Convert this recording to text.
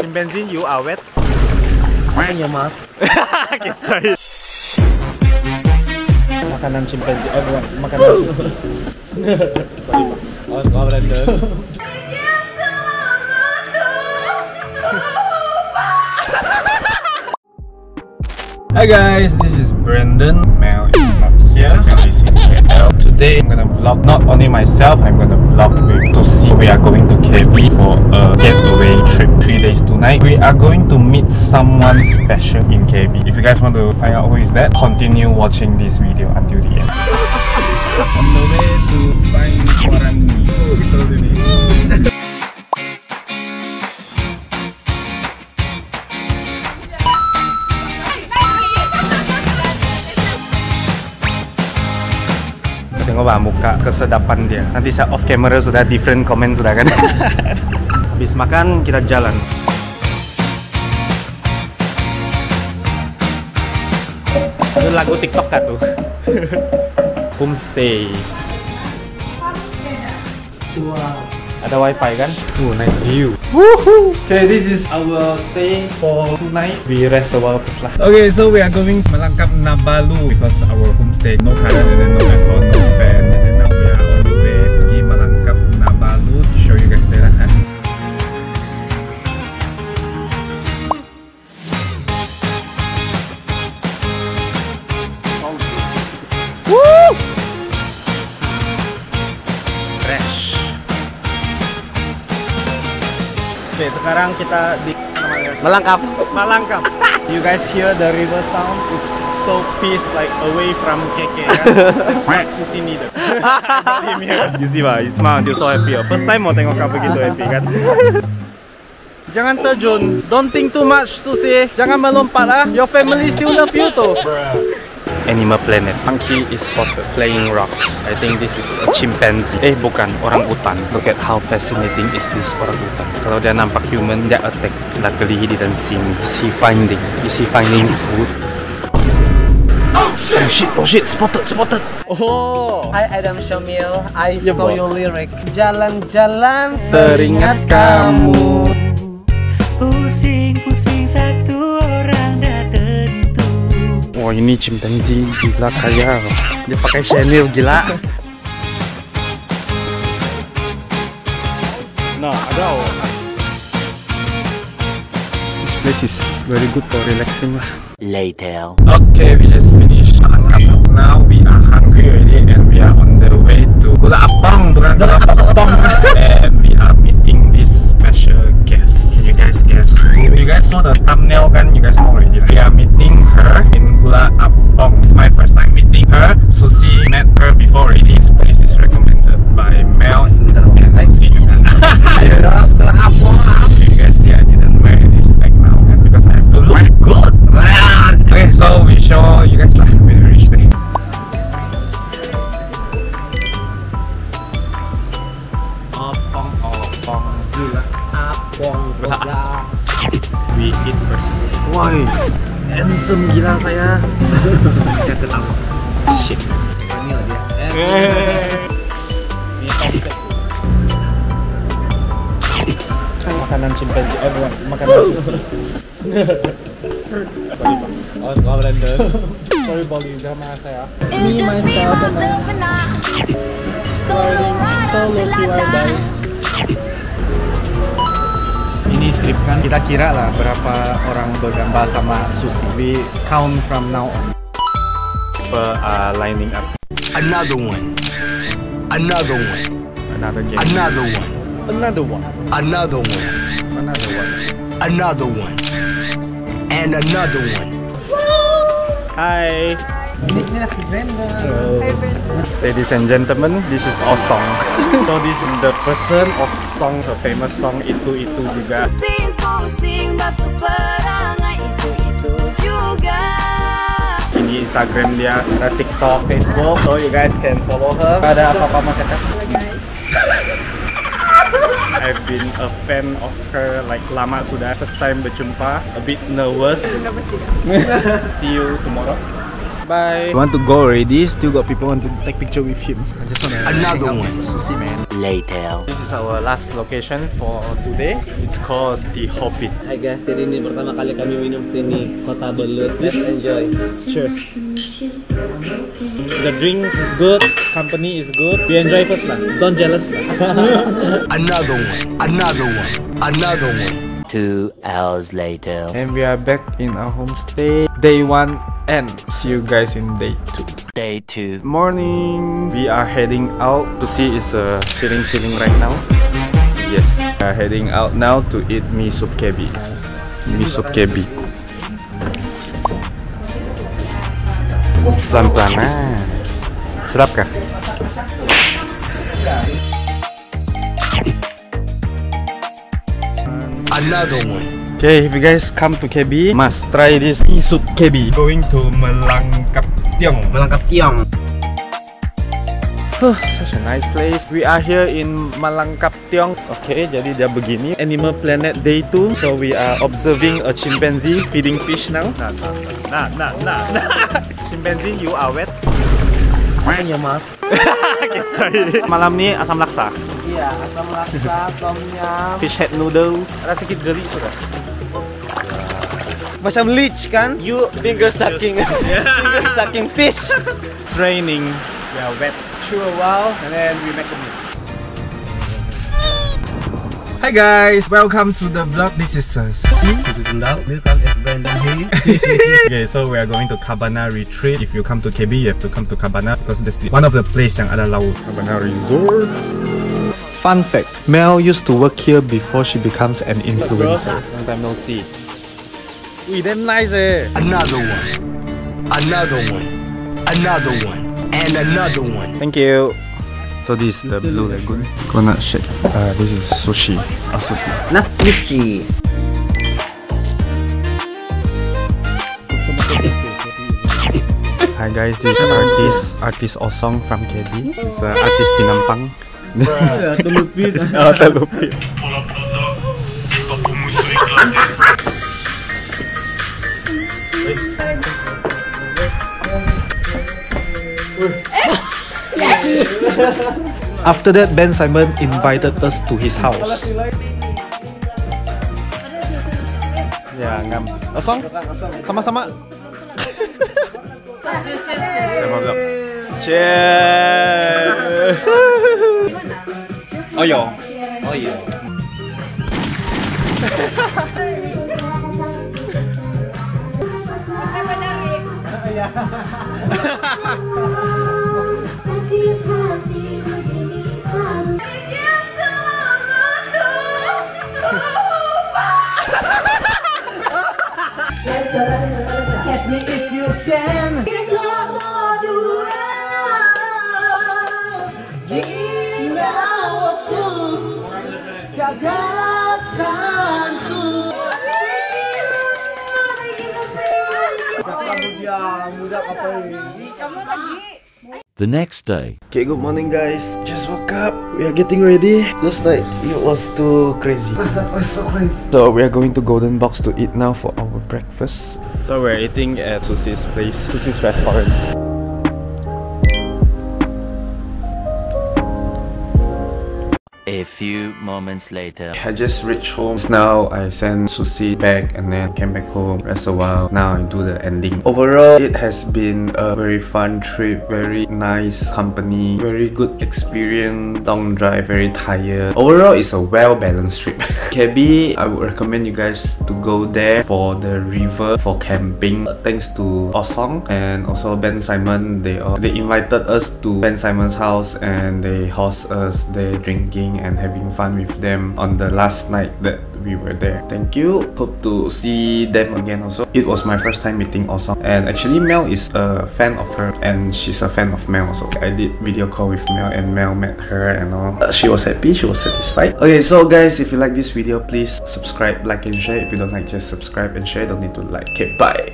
Chimpanzee, you are wet. Iya maaf. Kita. Makanan chimpanzee, eh bukan, makanan sushi. Oh, oh, Brandon. Hi guys, this is Brandon. Mel Today I'm gonna vlog not only myself, I'm gonna vlog with Tosi. We are going to KB for a getaway trip. Three days, two nights. We are going to meet someone special in KB. If you guys want to find out who is that, continue watching this video until the end. On the way to find Warani. Tengok bah muka kesedapan dia. Nanti saya off camera sudah different comment sudah kan. Habis makan kita jalan. Itu lagu TikTok kan tuh. Homestay. Ada wifi kan? Oh, nice view. Woohoo! Okay, this is our stay for tonight. We rest a while first lah. Okay, so we are going Melangkap Nabalu because our homestay no current and then no aircon, sekarang kita di Melangkap. Malangkam. You guys hear the river sound? It's so peace like away from KK kan? That's what Susi needed. you see ba? You smile until so happy. oh. First time mau tengok kau begitu happy kan? Jangan terjun. Don't think too much, Susi. Jangan melompat ah. Your family still love you too. Animal Planet. Monkey is spotted playing rocks. I think this is a chimpanzee. Eh bukan, orang utan. Look at how fascinating is this orang utan. Kalau dia nampak human, dia attack. Luckily he didn't see me. Is he finding? Is he finding food? Oh shit, oh shit, spotted, spotted. Oh. Hi Adam Shamil, I Ya, saw your lyric. Jalan-jalan Teringat kamu. Pusing-pusing satu Wah ini chimpanzee gila kaya. Dia pakai Chanel gila. Nah, ada. oh. This place is very good for relaxing lah. Later Okay, we just finished. Now we are hungry already and we are on the way to Gula Apang, bukan Gula Apang. and we are saw the thumbnail kan? You guys know already. We are meeting her in Gula Apang. It's my first time meeting her. Susi met her before already. This place is recommended by Mel and Susi juga. You Makanan chimpanzee, eh bukan, makanan. Sorry. Oh, oh Brandon. Sorry Bolly, jangan marah saya. It's just me, myself, and I. Solo I die. Ini trip kan kita kira lah berapa orang bergambar sama Susi. We count from now on. People are lining up Another one. Another one. another game. Another one. Another one. Another one. Another one. Another one. And another one. Hi. Ini lah. Ladies and gentlemen, this is Osong. so this is the person Osong, her famous song itu itu juga. Pusing-pusing batu Instagram dia, ada TikTok, Facebook, so you guys can follow her. Ada apa-apa mau cakap? I've been a fan of her like lama sudah. First time berjumpa, a bit nervous. See you tomorrow. Bye. We want to go already. Still got people want to take picture with him. I just wanna Another one. with Susie man. Later. This is our last location for today. It's called the Hobbit. Hai guys, jadi ini pertama kali kami minum sini Kota Belud. Please enjoy. Cheers. The drinks is good, company is good. We enjoy first lah. Don't jealous lah. Another one. Another one. Another one. Two hours later. and we are back in our homestay. Day one and see you guys in day two. Day two. Morning. We are heading out. To see is uh, feeling feeling right now. Yes. We are heading out now to eat mee soup kebi. Mee soup kebi. Pelan-pelan ah. Sedap kah? Another one. Okay, if you guys come to KB, must try this mee soup KB. Going to Melangkap Tiong. Melangkap tiang. Such a nice place. We are here in Malangkap Tiong. Okay, jadi dia begini. Animal Planet Day 2. So we are observing a chimpanzee feeding fish now. Nah, nah, nah, nah, nah. chimpanzee, you are wet. Ya maaf. Malam ni asam laksa, Iya, asam laksa, tom yum. fish head noodle. Ada sedikit geli sudah. Macam leech kan? You finger sucking. finger sucking fish. It's raining. We are wet. Chill a while and then we make a move. Hi guys, welcome to the vlog. This is uh, Susi. This one is Brandon here. okay, so we are going to Cabana Retreat. If you come to KB, you have to come to Cabana because this is one of the place yang ada laut. Cabana Resort. Fun fact, Mel used to work here before she becomes an influencer. Long time no see. Ui, damn nice eh. Another one. Another one. Another one. And another one. Thank you. So this is the Blue Lagoon. Coconut shake. Uh, this is sushi. Oh, sushi. Not sushi. Hi guys, this is artist artist Osong from KB. This is uh, artist Penampang. Tulupit. oh, Talupit. After that, Ben Simon invited us to his house. Ya, ngam. Osong, sama-sama. Sama? Cheers. Oh yo. Oh iya. Catch The next day. Okay, good morning guys. Just woke up. We are getting ready. Last night it was too crazy. Last night was so crazy. So we are going to Golden Box to eat now for our breakfast. So we're eating at Susie's place, Susie's restaurant. A few moments later. I just reached home. Now I sent Susie back and then came back home. Rest a while. Now I do the ending. Overall, it has been a very fun trip. Very nice company. Very good experience. Long drive. Very tired. Overall, it's a well balanced trip. KB, I would recommend you guys to go there for the river for camping. Uh, thanks to Osong and also Ben Simon. They all, they invited us to Ben Simon's house and they host us there drinking and having fun with them on the last night that we were there. Thank you. Hope to see them again also. It was my first time meeting Osong and actually Mel is a fan of her and she's a fan of Mel also. I did video call with Mel and Mel met her and all. Uh, She was happy, she was satisfied. Okay, so guys, if you like this video, please subscribe, like and share. If you don't like, just subscribe and share. Don't need to like. Okay, bye.